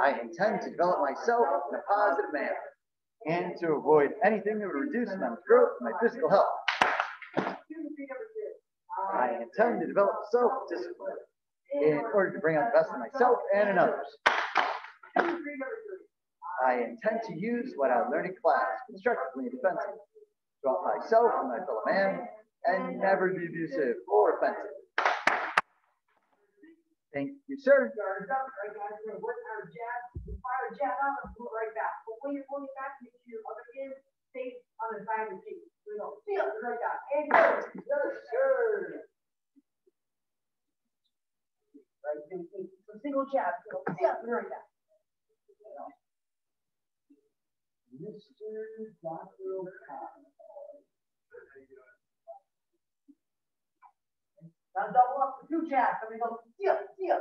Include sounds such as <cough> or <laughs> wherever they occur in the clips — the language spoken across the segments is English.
I intend to develop myself in a positive manner and to avoid anything that would reduce my growth and my physical health. I intend to develop self-discipline in order to bring out the best in myself and in others. I intend to use what I learned in class constructively and defensively help myself and my fellow man and never be abusive or offensive. Thank you, sir. Fire jab out and move right back. But when you're going back, make sure your other hand stays on the side of the cheek. So you go, feel it right back. And go. Yes, sir. Right, so single jab. So feel it right back. Mr. Dr. O'Connor. Now double up for two jabs. So we go, feel, feel.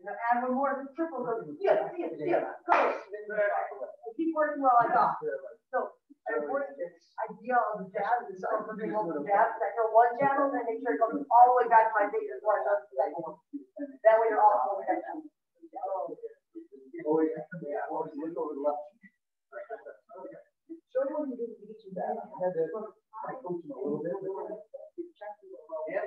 Now add one more, the triple goes, yeah, yeah, yeah, go. I keep working while I talk. So, an important idea of the jab is something called the jab, that you're one jab, and then make sure it goes all That way you're. Show me you to. I to, a little bit. Yeah.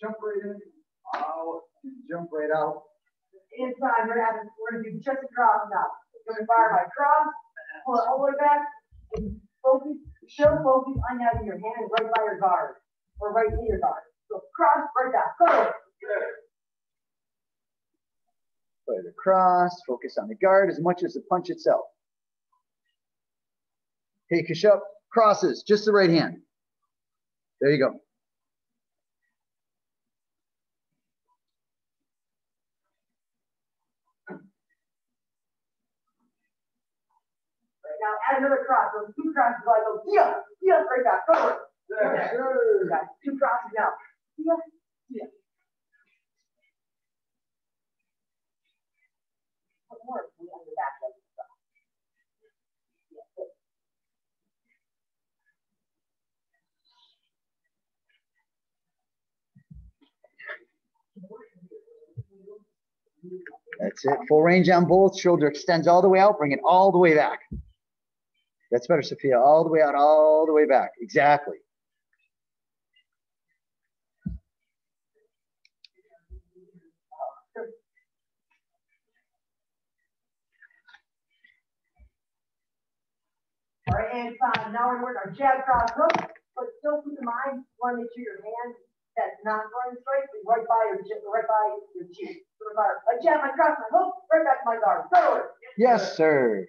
Jump right in, out, jump right out. Inside, we're having, we're gonna do chest cross now. We're gonna fire my cross, pull it all the way back, and focus, show focus on having your hand right by your guard, or right near your guard. So cross, right back, go. Put it across, focus on the guard as much as the punch itself. Hey, Kashyap, crosses, just the right hand. There you go. Right now, add another cross. Those two crosses, I go, right back. Got two crosses more, back leg. That's it. Full range on both. Shoulder extends all the way out. Bring it all the way back. That's better, Sophia. All the way out, all the way back. Exactly. All right, and five. Now we're working our jab cross hook, but still keep in mind, you want to make sure your hand that's not going straight is right by your right by your cheek. So if I, I jab, I cross my hook, right back to my guard. Forward. Yes, sir.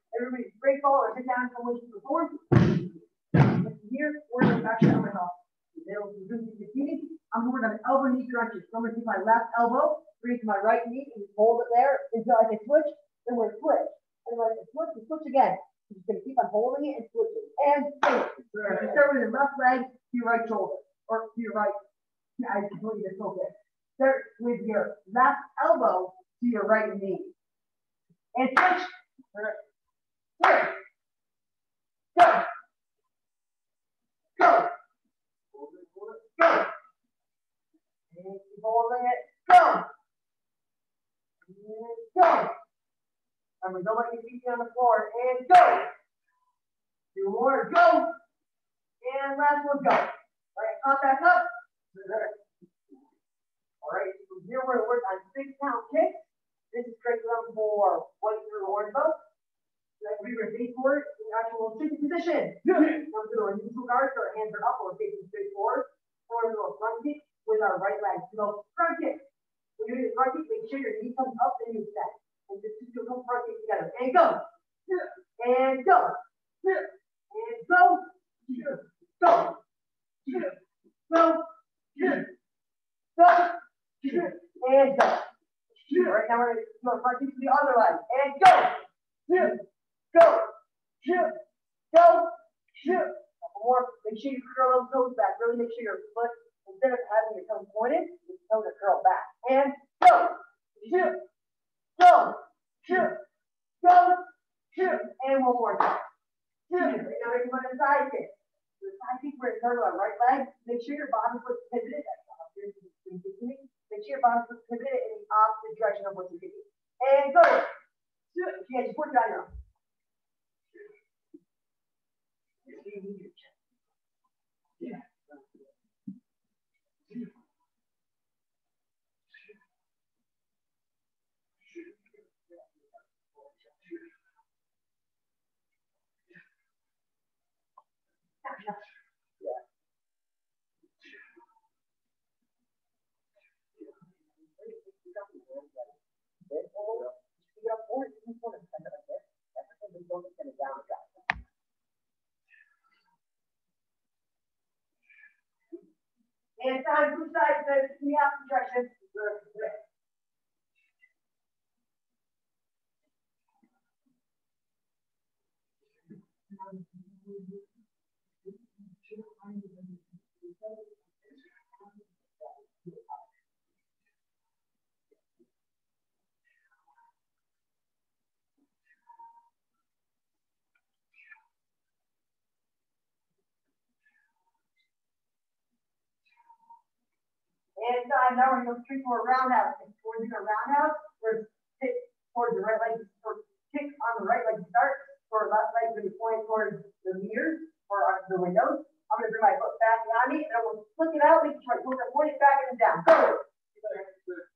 Everybody break forward, sit down, come with you before. Here, we're going to actually, I'm going to middle of the. I'm going to elbow knee crunches. So I'm going to take my left elbow, bring it to my right knee, and hold it there until I can switch. Then we're switch. And when I switch, we switch again. You're just going to keep on holding it and switching. And switch. Start with your left leg to your right shoulder, or to your right. I completely just okay. Start with your left elbow to your right knee. And switch. Switch. Go. Go. Go. Keep holding it. Go. And go. Remember, don't let the floor. And go. Two more. Go. And last one. Go. All right, pop back up. All right, here we're going on six count kicks. This is curriculum for white through orange belt. Then we repeat for it in actual sitting position. Now we're doing neutral guard, so our hands are up, we're facing straight forward. Or we do a front kick with our right leg. So front kick. When you're doing front kick, make sure your knee comes up and you set. And just do a front kick together. And go. And go. And go. Go. Go. Go. And go. All right, now we're going to go front kick to the other leg. And go. Go. Shoot, go. Couple more. Make sure you curl those toes back. Really make sure your foot, instead of having your toes pointed, your toes are curled back. And go. Shoot, go. Shoot! Go. Shoot! And one more time. Right now going to side kick. The side kick, we're going to right leg. Make sure your bottom foot's pivoted. Make sure your bottom foot's pivoted in the opposite direction of what you're doing. And go. Yeah, just put it on your own. Yeah. And time two sides, the three opposite directions. And time now we're going to street for a roundhouse. And towards the roundhouse, we're kick towards the right leg, or kick on the right leg to start. For left leg to be towards the mirrors or on the windows. I'm going to bring my foot back behind me and I'm going to flick it out, making sure I point it back and down. Go.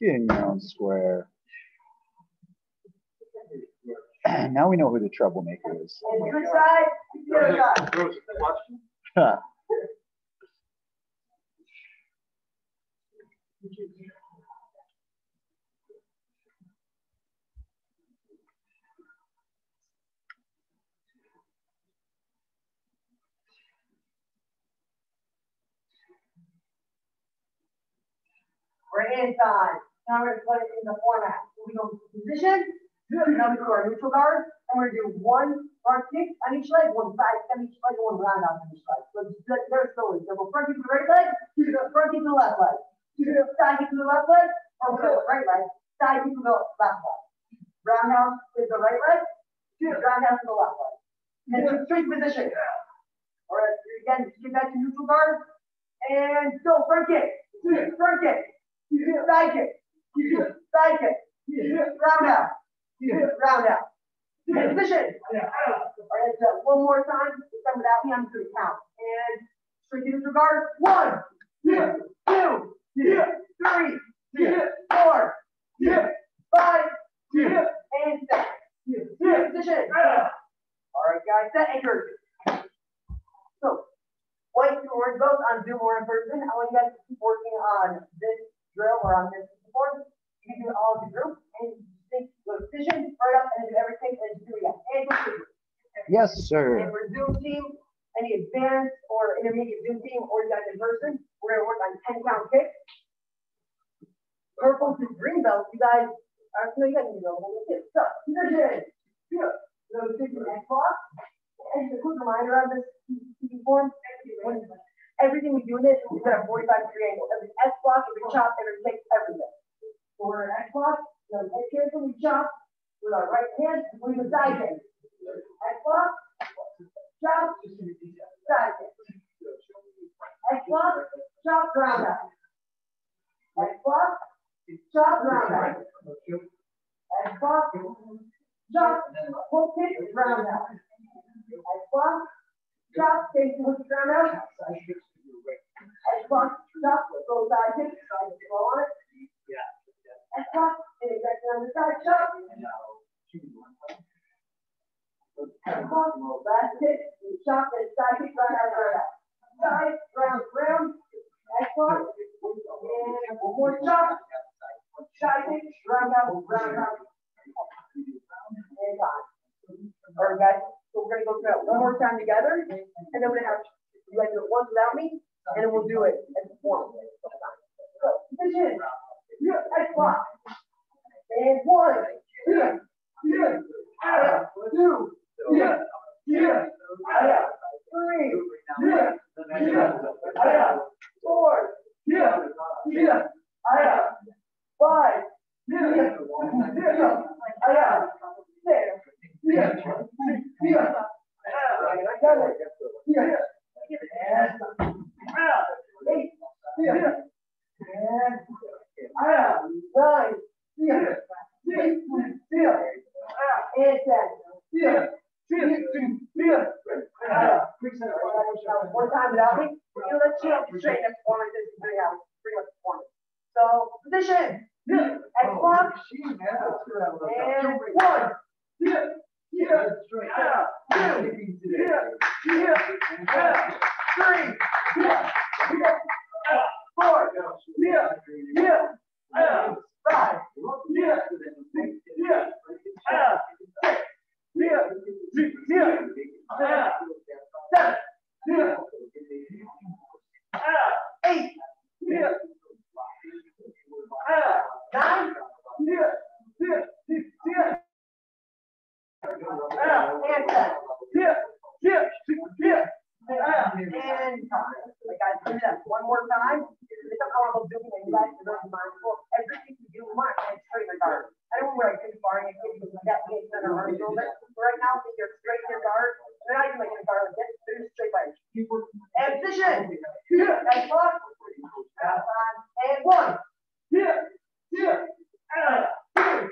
Getting your own square. <clears throat> now we know who the troublemaker is. <laughs> And to the side, to the other side. Huh. Right hand side. Now we're going to put it in the format. So we go position. Now we do our neutral guard. And we're going to do one front kick on each leg, one side step each leg, one round on each leg. So very slowly. So we'll front kick to the right leg, do the front kick to the left leg. Do the side kick to the left leg, or we'll the right leg, side kick to the left leg. Roundhouse with the right leg, the roundhouse to the left leg. And then straight position. All right, again, get back to neutral guard. And go front kick. Front kick. Side kick. Side kick. Roundhouse. Roundhouse. Position. All right, so one more time. Some without me, I'm going to count. And straight guard. One, two, two, three, four, five, and six. Position. All right, guys, set anchors. So, white to orange both on Zoom or in person. I want you guys to keep working on this drill or on this board. You can do it all as a group and think go to right up, and do everything and do it again. And to Yes, and sir. for Zoom team, any advanced or intermediate Zoom team, or you guys in person, we're gonna work on ten count kicks. Purple to green belt, you guys, are no, you guys need to know what it is. So, position, here, go to the next block, And just a quick reminder on this form, everything we do in this is at a forty-five degree angle. Every S block, every chop, every kick, everything. So we're an X block, then head cancel, we chop with our right hand, we do side kick. X block, chop, side kick. X block, chop, ground out. X block, chop, ground out. X block, chop, hook kick, ground out. X block, chop, take the hook ground out. X block, chop, go side kick, side kick, go on it. X block, and exactly on the side, chop. X block, last kick, and chop, and side kick, right out, right out. Side, round, round. X block, and one more chop. Side kick, round out, round out. And time. All right, guys, so we're gonna go through it one more time together, and then we're gonna have, you guys do it once without me, and then we'll do it as. So, position, yeah, X block. And one, yeah, yeah, ah, two, yeah, yeah, ah, three, yeah, yeah, ah, four, yeah, yeah, ah, five, yeah, yeah, ah, six, yeah, yeah, ah, seven, yeah, and, ah, eight, yeah, and, ah, nine, yeah, yeah, yeah, ah, and ten, yeah, yeah, yeah, ah. One time without me, you know, let's chill, straighten up form like this, bring out, bring up the form. So, position, Yeah. X block, Gee, man, that's good. I love that. And one, Yeah, yeah, that's right. ah, two, Yeah, yeah, ah, three, yeah, yeah, ah, four, yeah, yeah, ah, five, yeah, six, yeah, ah, six, yeah, six, yeah, ah, seven, yeah, ah, eight, yeah, ah, nine, yeah, yeah, yeah, yeah, ah, and ten. yeah, yeah, yeah. Ah, and time. Like I do that one more time. It's not how I'm doing it. You guys are very mindful. Everything you do, mind and straight in the guard. I don't know where I can bar and get like that. Get center or shoulder. But right now, if you're straight in your guard, you're not even like in a guard like this. They're just straight by. And position. Yeah, And block. Ah, five, And one. yeah, yeah, Ah, yeah,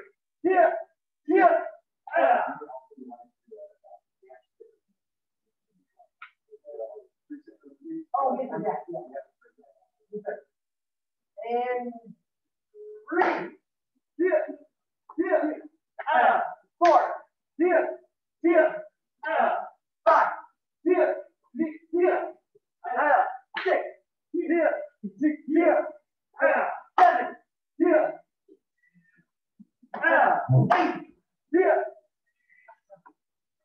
yeah, yeah. ah. Oh, yeah, yeah, yeah. And three. Yeah, yeah, Ah, four. yeah, yeah, Ah, five. yeah, yeah, Ah, six. yeah, yeah, Ah, seven. yeah, Ah, eight. yeah,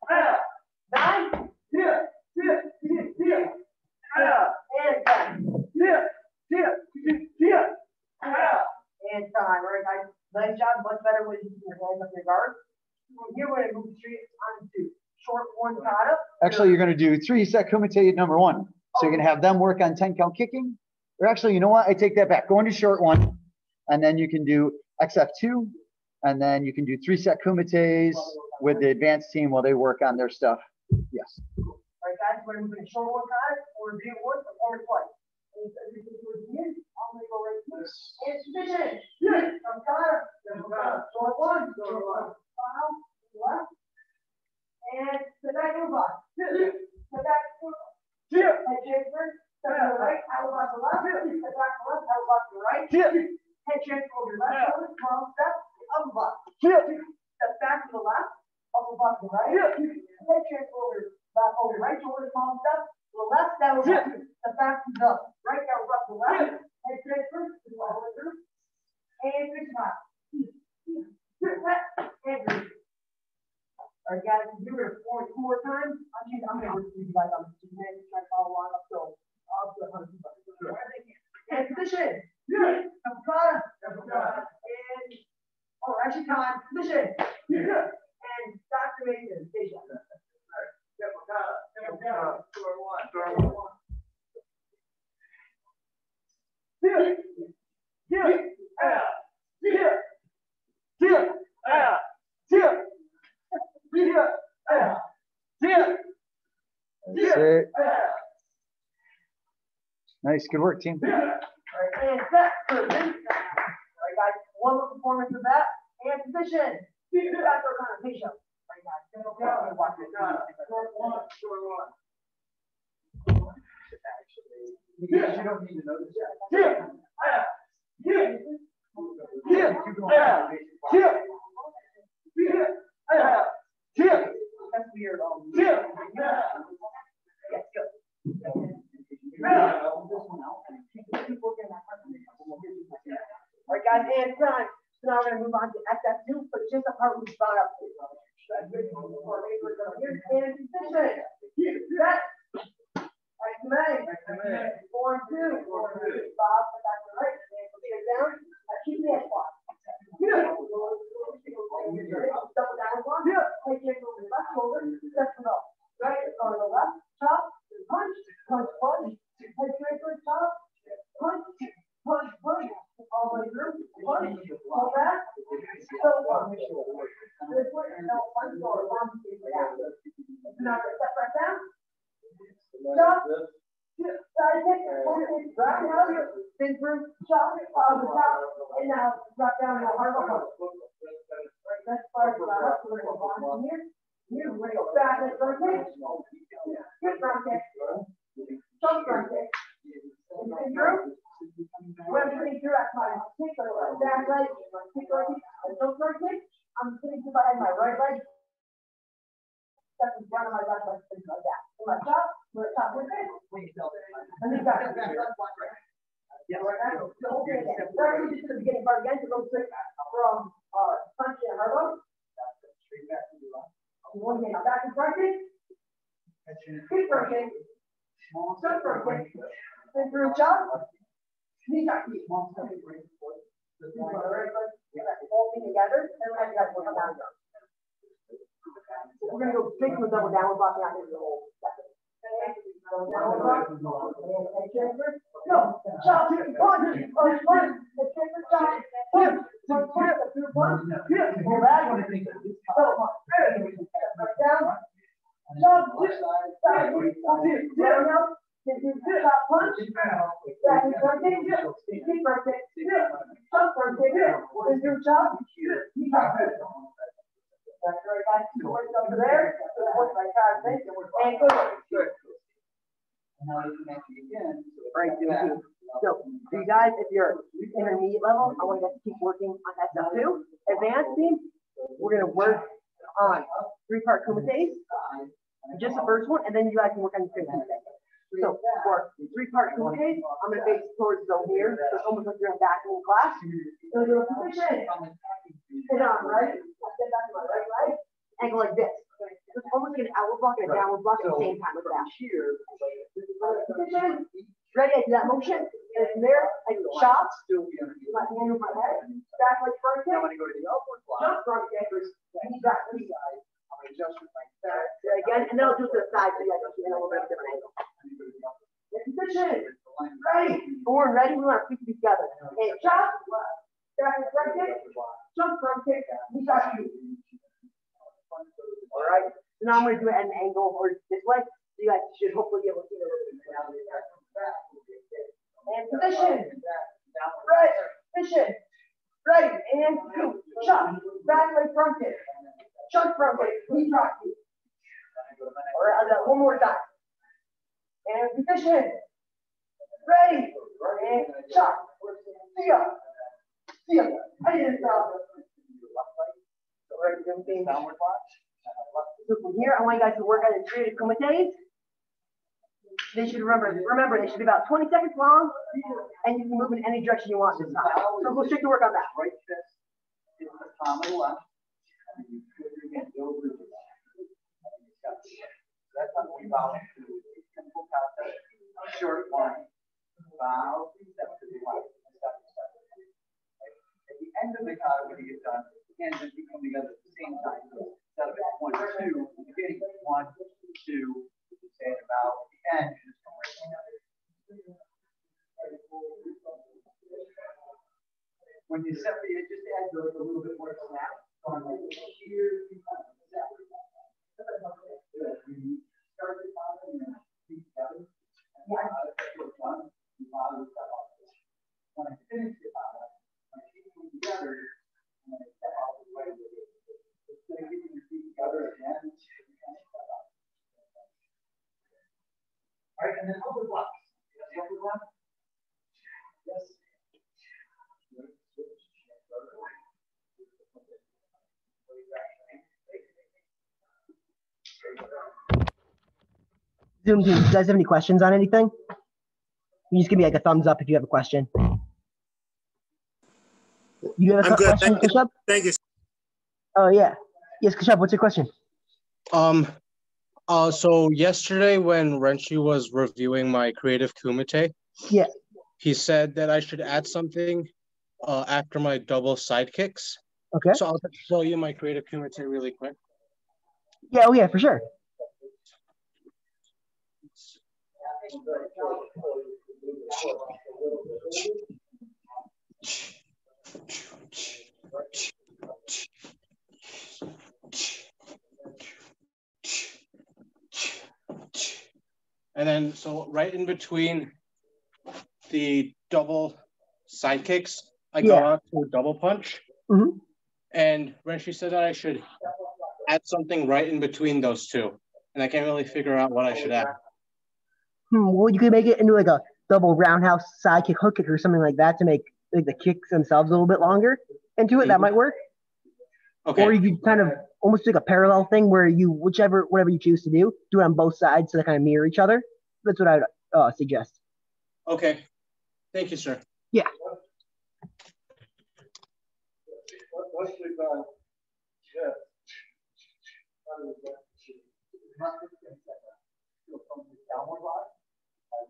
Ah, nine. yeah, yeah, yeah, Ah, and ten. yeah, yeah, yeah. Ah, and time. All right, guys. Nice job. Much better when you keep your hands up your guard. From here, we're gonna move straight on to short one kata. Actually, you're gonna do three set kumite number one. So you're gonna have them work on ten count kicking. Or actually, you know what? I take that back. Go into short one, and then you can do SF two, and then you can do three set kumites with the advanced team while they work on their stuff. Yes. All right, guys, we're gonna short one kata or review one performance twice. And so this is towards the end. I'm gonna go right here. And position. Yeah. From kata. Short one. Short one. File. Left. And the back of the back of the Yeah, Head transfer, step to the right, elbow back to the left, step back to the left, elbow to the right. Head transfer over left shoulder, small step, elbow Step back to the left, elbow to the right. Head transfer over, back over right shoulder, small step, to the left, elbow back. Step back to the right, elbow back to the left. Head transfer, to the through. And switch back. Release. All right, guys, if you were four, two more times, I'm gonna, I'm gonna read you guys on the two minutes, try to follow along up till, up to a hundred people. And position. yeah, From front. And, oh, actually, time, position. yeah. And Dr. Mason, station. That's it. Nice, good work, team. Alright, and set. Alright, guys, one more performance of that, and position. Two back or kind of patient. Alright, guys, go, go, and watch it. Short one, short one. Because you don't need to know this. Yeah. Yeah. Yeah. That's weird. um, Yes, go. Alright, guys, and time. So now we're gonna move on to SF two, but just the part we brought up. And position. Set. Alright, command. Four and two. Bob, back to the right, and put it down. Now keep the head spot. Double down one. Take it over the left shoulder, step it up. Right, on the left, chop, punch, punch, punch, head straight for chop, punch, punch, punch, all the way through, punch, all back. So one. This way, no, punch or one, two, down. Now, step right down. Chop, side kick, punch, drop down, spin through, chop, on the top, and now drop down to a hard punch. Right, that's far as that up, so we're gonna go on from here. Here, we're gonna go back and front kick. Hip front kick. Jump front kick. And then through. When I'm putting through, I my kick on the right back leg, my kick right kick, and kick. I'm putting through behind my right leg. Step in front of my left leg, things like that. And my chop, we're top with it. And then back. Yeah, right now. So, okay, again. Start with just the beginning part again, to go straight from, uh, punch and. One hand, back and front kick. Kick front kick. Jump front. Then through jump. Knee tuck. Alright, and then I got one down. We're gonna go straight to a double downward block down into the hole. Go. Go, chop, punch, punch, punch, and transfer, chop, punch, punch, punch, punch, pull back, double punch. Right down, chop, side, up here, down, down, then do chop, punch, back and front kick, kick front kick, chop front kick, then do chop, knee tuck. That's guys, two words over there, and. Right, do it. So, you guys, if you're intermediate level, I want you guys to keep working on SF two. Advanced team, we're gonna work on three-part kumites, just the first one, and then you guys can work on the kumite. So for three-part kumites, I'm gonna face towards zone here, so it's almost like you're in back in class. So do a position. Sit on, right? Step back to my right leg, angle like this. So It's almost like an outward block and a downward block at the same time with that. Position. Ready, I do that motion, and from there, I do chops, my hand over my head, back like front kick, jump front kick, back, knee side. There again, and then I'll do it to the side, so you guys can see a little bit of a different angle. Position. Ready, forward, ready, we want our feet to be together. And chop, back like front kick, front kick, knee back, knee. All right, so now I'm gonna do it at an angle or this way, so you guys should hopefully be able to see it a little bit. And position. Right, position. Right, and two, chop, back leg front kick, jump front kick, knee drop kick. All right, I'll do that one more time. And position. Ready, and chop. See ya. See ya. I didn't stop. Then things. So from here, I want you guys to work on the three kumites. They should remember, remember, they should be about twenty seconds long, and you can move in any direction you want this time. So go to work on that. Right fist is the palm of the left. and you put your hand over the left. That's bow to simple concept. Short one. Bow, step to the right, step to. At the end of the kata, when you get done, hands at the same time. So Instead of it, one, two, in the beginning, one, two, stand Except for you just add like a little bit more snap. on like here, you kind of snap. Good. You Start the bottom and then keep together. And then I'll do one, the bottom step off. When I finish the bottom, I keep them together and then I step out the way. It's gonna get your feet together again. and kind of step out. All right, and then upper blocks. You got the upper block? Yes. Zoom team, do you guys have any questions on anything? You just give me like a thumbs up if you have a question. You have a I'm good, question, thank you. Thank you. Oh, yeah. Yes, Kashyap, what's your question? Um, uh, so yesterday when Renshi was reviewing my creative Kumite, Yeah. he said that I should add something uh, after my double sidekicks. Okay. So I'll show you my creative Kumite really quick. Yeah, oh yeah, for sure. And then, so right in between the double sidekicks, I go Yeah. out to a double punch. Mhm. And Renshi said that I should add something right in between those two. And I can't really figure out what I should add. Hmm, well, you could make it into like a double roundhouse side kick, hook kick, or something like that to make like the kicks themselves a little bit longer into it. That Mhm. might work. Okay. Or you could kind of almost like a parallel thing where you, whichever, whatever you choose to do, do it on both sides so they kind of mirror each other. That's what I would uh, suggest. Okay. Thank you, sir. What's the, uh, yeah. <laughs>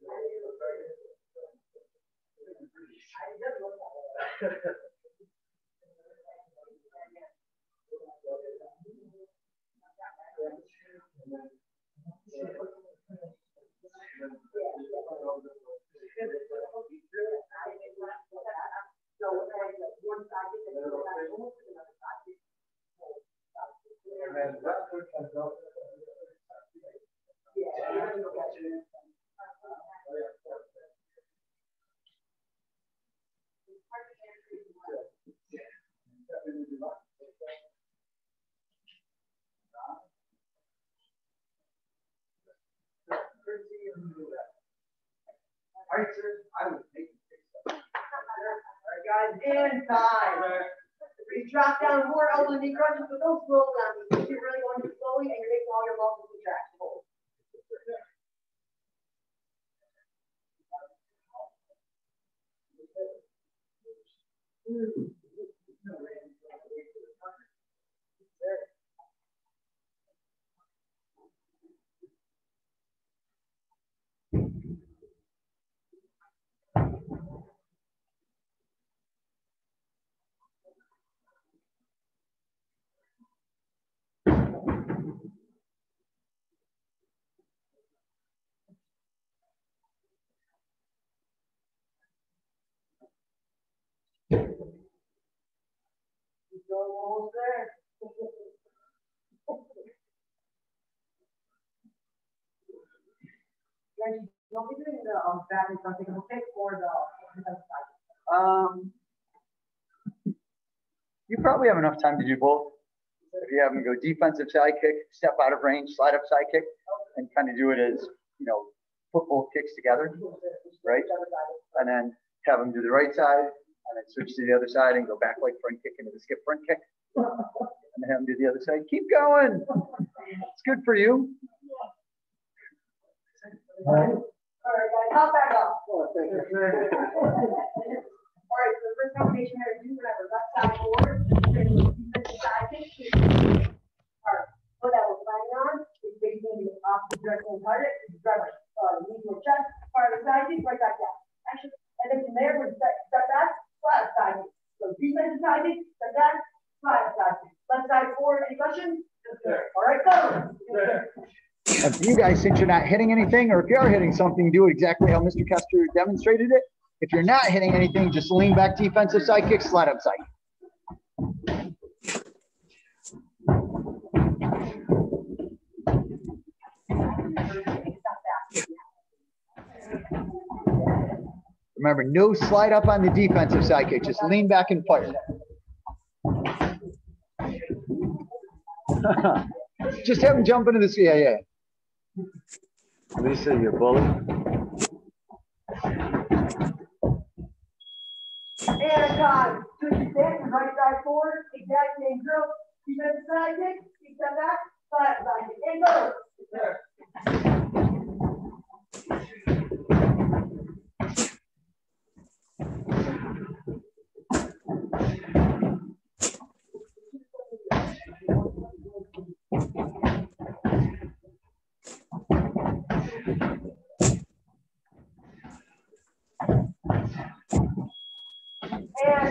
step up. And you should end up backwards. <laughs> So when you do- Yeah. And then left foot comes up. All right, sir, I would make. All right, guys, and time. We drop down more elbow knee crunches, but don't slow down. because You're really going too slowly and you're making all your muscles contract. Hold. The um, you probably have enough time to do both. If you have them go defensive side kick, step out of range, slide up side kick, and kind of do it as, you know, put both kicks together, right? And then have them do the right side, and then switch to the other side and go back like front kick into the skip front kick. And then have them do the other side. Keep going. It's good for you. All right, All right guys, hop back up. <laughs> All right, so the first combination here, do whatever side forward, we're gonna do defensive side kick. Alright, what I was planning on is basically the opposite direction of target, grab my, uh, knee to chest, fire the side kick, right back down. Actually, and then from there, we're step, step back, flat side kick. So defensive side kick, step back, flat side kick. Left side forward, any questions? All right, go. If you guys, since you're not hitting anything, or if you are hitting something, do it exactly how Mr. Kester demonstrated it. If you're not hitting anything, just lean back defensive side kick, slide up side. Remember, no slide up on the defensive side kick. Just lean back and fire. <laughs> Just have him jump into the yeah, yeah. Lisa, uh, you bully. And time. Switch your stance and right side forward. Exact same drill. Defensive side kick. Keep that back. Flat side kick. And go. And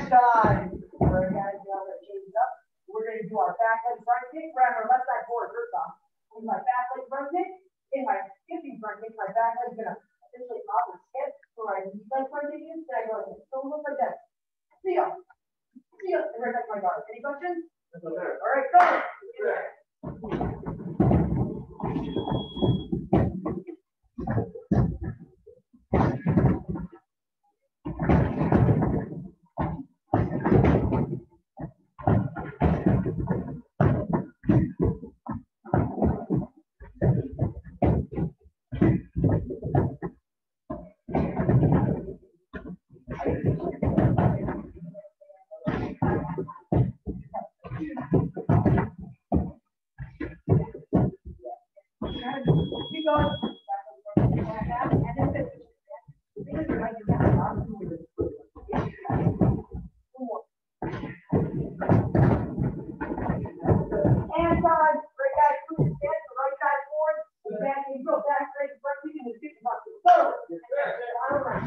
time. All right, guys, now that changes up. We're going to do our back leg front kick. Grab our left side forward first off. In my back leg front kick, in my skipping front kick, my back leg's going to essentially off the skip. for my leg front kick in, then I go like this. So look like that. See ya. See ya. And right back to my guard. Any questions? All right, go. Keep going. And then finish. And time. Right guys, put your stance, the right side forward. Back and go. Back leg, front kick, and the skipping box. Go. Final round.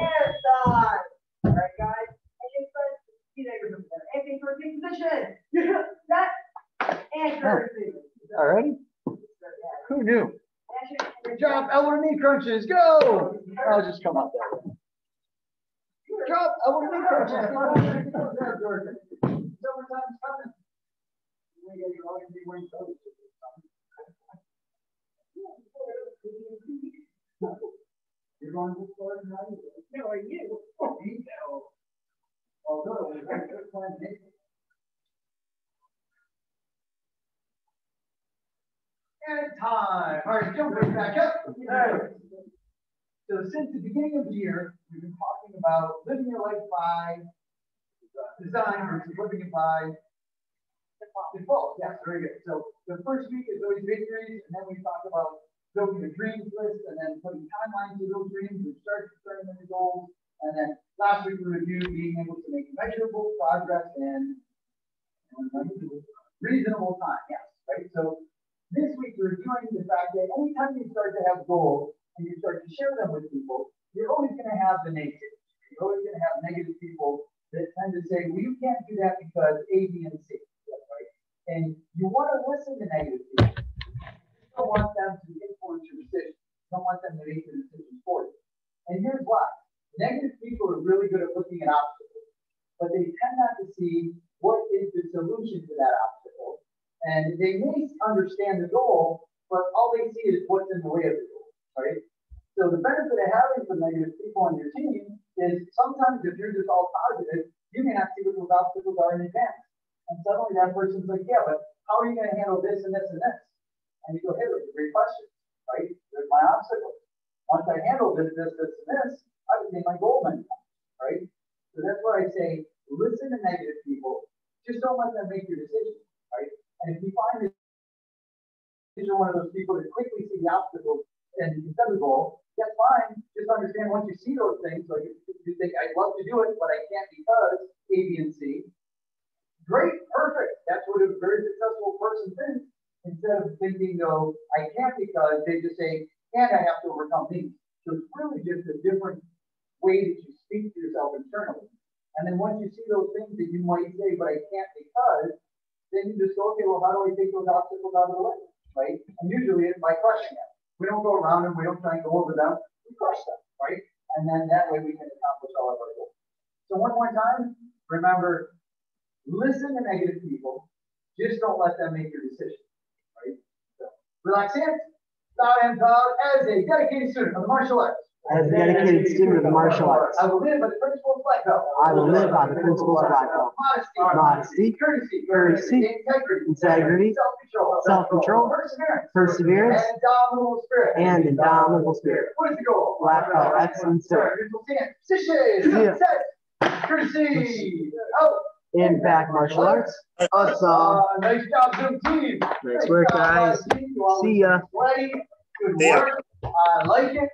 And time. All right, guys. Anything for see that you're there. Anything for big position. That and currency. Alrighty. Who knew? Good job, elbow to knee crunches. Go. I'll just come up that way. Drop elbow to knee crunches. You're going to start now? No, are you? Me, no. Although, we got good plan, Nick. And time. All right, jump back up. Right. So since the beginning of the year, we've been talking about living your life by design versus living it by default. Yes, very good. So the first week is always victories, and then we talk about building a dreams list and then putting timelines to those dreams and start turning them into goals. And then last week we reviewed being able to make measurable progress in reasonable time. Yes, right. So this week we're reviewing the fact that anytime you start to have goals and you start to share them with people, you're always going to have the naysayers. You're always going to have negative people that tend to say, well, you can't do that because A, B, and C. Right? And you want to listen to negative people. You don't want them to influence your decision. You don't want them to make the decisions for you. And here's why. Negative people are really good at looking at obstacles, but they tend not to see what is the solution to that obstacle. And they may understand the goal, but all they see is what's in the way of the goal, right? So the benefit of having some negative people on your team is sometimes if you're just all positive, you may not see what those obstacles are in advance. And suddenly that person's like, yeah, but how are you going to handle this and this and this? And you go, hey, that's a great question, right? There's my obstacle. Once I handle this, this, this, and this, I can take my goal many times, right? So that's why I say, listen to negative people. Just don't let them make your decision, right? And if you find that you're one of those people that quickly see the obstacles and a goal, that's fine. Just understand once you see those things, like you think, I'd love to do it, but I can't because A, B, and C. Great, perfect. That's what a very successful person thinks. Instead of thinking, though, I can't because they just say, and I have to overcome these. So it's really just a different way that you speak to yourself internally. And then once you see those things that you might say, but I can't because, then you just go, okay, well, how do I take those obstacles out of the way? Right? And usually it's by crushing them. We don't go around them, we don't try and go over them, we crush them, right? And then that way we can accomplish all of our goals. So one more time, remember, listen to negative people, just don't let them make your decision, right? So, relax in, loud and proud as a dedicated student of the martial arts. As a dedicated student of the martial arts. I will live by the principles of black belt. I will live by the principles of black belt. Modesty. Modesty, Courtesy. courtesy, Integrity. integrity, Self-control. self-control, Perseverance. perseverance, And indomitable spirit. and indomitable spirit. What is the goal? Black belt, excellence, sir. Neutral stance. Position. Set. Courtesy. Out. Impact Martial Arts. Awesome. Uh, nice job, Zoom team. Nice work, guys. You all See ya. Sweaty. Good See ya. work. I like it.